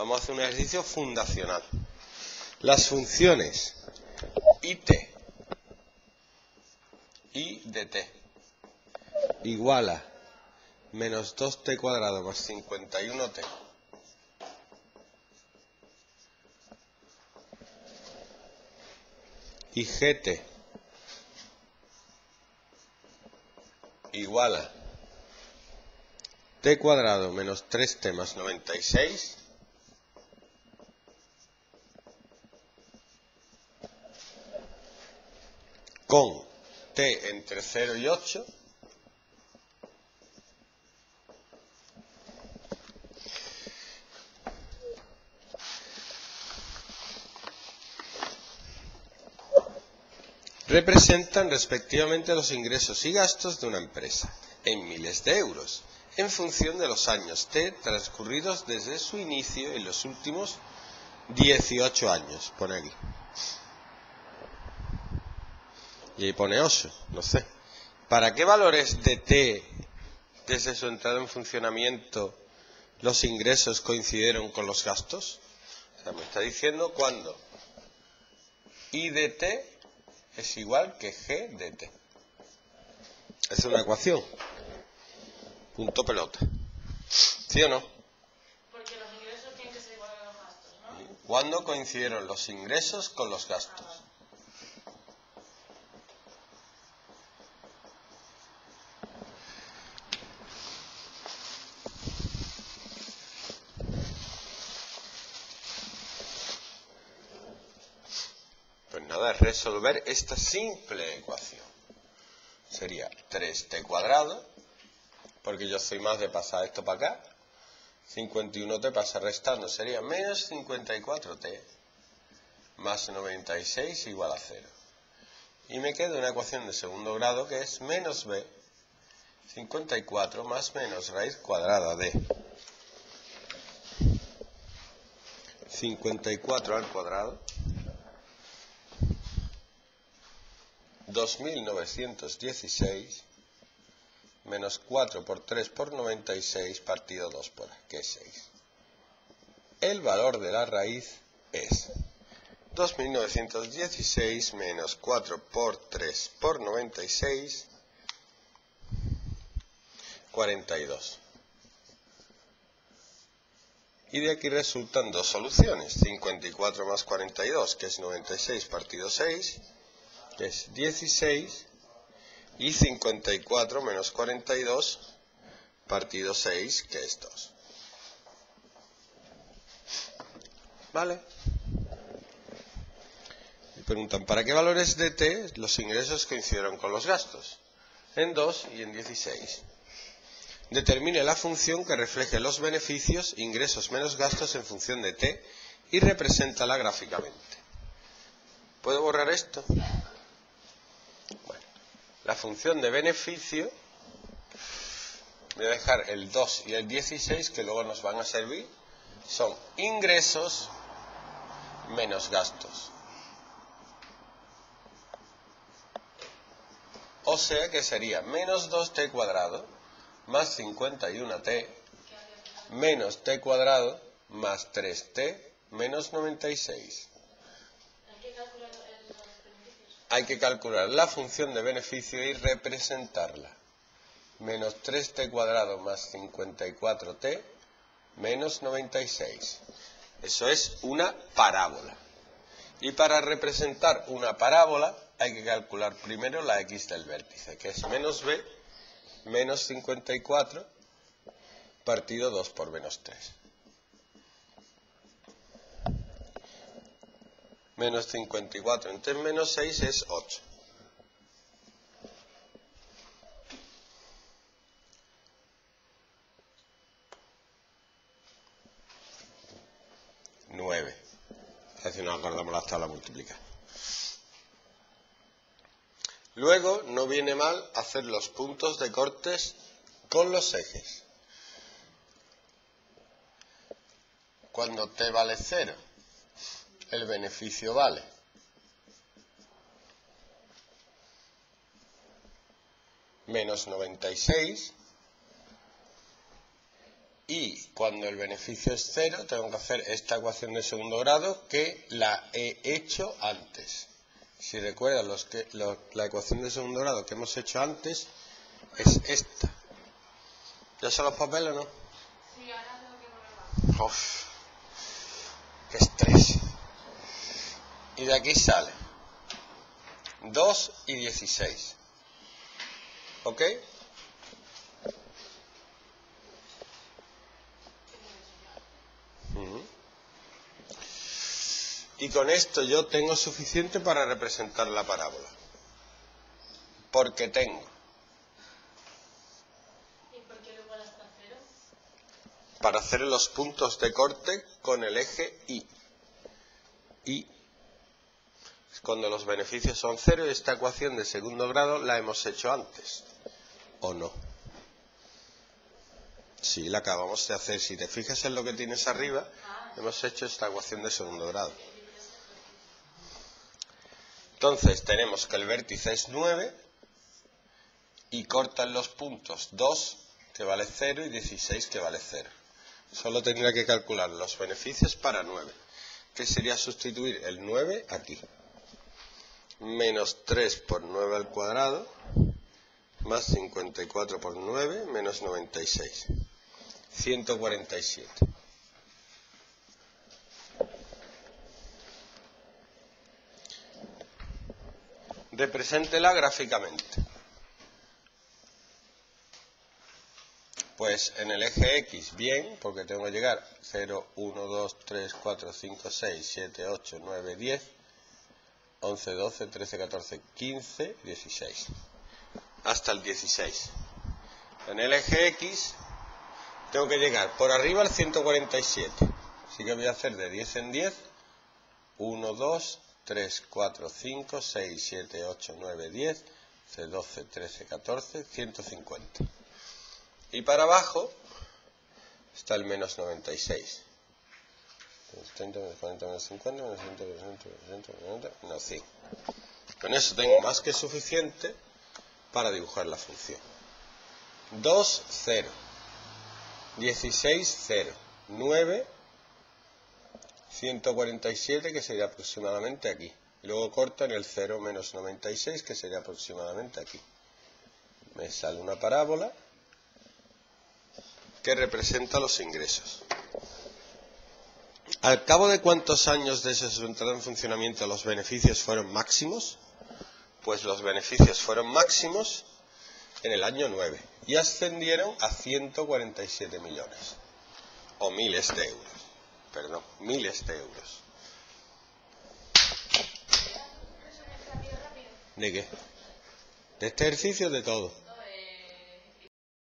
Vamos a hacer un ejercicio fundacional. Las funciones IT y de t igual menos 2t cuadrado más 51t y gt igual a t cuadrado menos 3t más 96 con t entre 0 y 8 representan respectivamente los ingresos y gastos de una empresa en miles de euros en función de los años T transcurridos desde su inicio en los últimos 18 años. Pone aquí. Y ahí pone 8, no sé. ¿Para qué valores de T desde su entrada en funcionamiento los ingresos coincidieron con los gastos? O sea, me está diciendo cuándo I de T es igual que G de T. Es una ecuación. Punto pelota. ¿Sí o no? Porque los ingresos tienen que ser iguales a los gastos, ¿no? ¿Cuándo coincidieron los ingresos con los gastos? Resolver esta simple ecuación. Sería 3t cuadrado, porque yo soy más de pasar esto para acá. 51t pasa restando, sería menos 54t más 96 igual a 0. Y me queda una ecuación de segundo grado que es menos b 54 más menos raíz cuadrada de 54 al cuadrado 2916 menos 4 por 3 por 96 partido 2 por que es 6. El valor de la raíz es 2916 menos 4 por 3 por 96, 42. Y de aquí resultan dos soluciones, 54 más 42, que es 96 partido 6, que es 16, y 54 menos 42 partido 6, que es 2. ¿Vale? Me preguntan, ¿para qué valores de t los ingresos coincidieron con los gastos? En 2 y en 16. Determine la función que refleje los beneficios, ingresos menos gastos en función de t y represéntala gráficamente. ¿Puedo borrar esto? La función de beneficio, voy a dejar el 2 y el 16 que luego nos van a servir, son ingresos menos gastos. O sea que sería menos 2t cuadrado más 51t menos t cuadrado más 3t menos 96. Hay que calcular la función de beneficio y representarla. Menos 3t cuadrado más 54t menos 96. Eso es una parábola. Y para representar una parábola hay que calcular primero la x del vértice, que es menos b menos 54 partido 2 por menos 3. Menos 54 entre menos 6 es 8. Nueve. Si no acordamos la tabla multiplicar. Luego no viene mal hacer los puntos de cortes con los ejes. Cuando t vale 0 el beneficio vale. Menos 96 Y cuando el beneficio es cero, tengo que hacer esta ecuación de segundo grado que la he hecho antes. Si recuerdan, los que, los- la ecuación de segundo grado que hemos hecho antes es esta. ¿Ya son los papeles o no? Sí, ahora tengo que poner más. Uf, qué estrés. Y de aquí sale 2 y 16. ¿Ok? Y con esto yo tengo suficiente para representar la parábola. Porque tengo ¿Y por qué lo igual hasta cero? para hacer los puntos de corte con el eje Y. Y cuando los beneficios son cero y esta ecuación de segundo grado la hemos hecho antes. ¿O no? Sí, la acabamos de hacer. Si te fijas en lo que tienes arriba, hemos hecho esta ecuación de segundo grado. Entonces tenemos que el vértice es 9 y cortan los puntos 2 que vale 0 y 16 que vale 0. Solo tendría que calcular los beneficios para 9, que sería sustituir el 9 aquí. Menos 3 por 9 al cuadrado, más 54 por 9, menos 96. 147. Represéntela gráficamente. Pues en el eje X, bien, porque tengo que llegar 0, 1, 2, 3, 4, 5, 6, 7, 8, 9, 10, 11, 12, 13, 14, 15, 16. Hasta el 16. En el eje X tengo que llegar por arriba al 147. Así que voy a hacer de 10 en 10. 1, 2, 3, 4, 5, 6, 7, 8, 9, 10, 12, 13, 14, 150. Y para abajo está el menos 96. Menos 30, menos 40, menos 50, menos 100, menos 100, menos 100, menos 100, menos 100. Con eso tengo más que suficiente para dibujar la función. 2, 0. 16, 0. 9, 147, que sería aproximadamente aquí. Y luego corto en el 0 menos 96, que sería aproximadamente aquí. Me sale una parábola que representa los ingresos. Al cabo de cuántos años desde su entrada en funcionamiento los beneficios fueron máximos, pues los beneficios fueron máximos en el año 9 y ascendieron a 147 millones o miles de euros, perdón, miles de euros. ¿De qué? De este ejercicio de todo.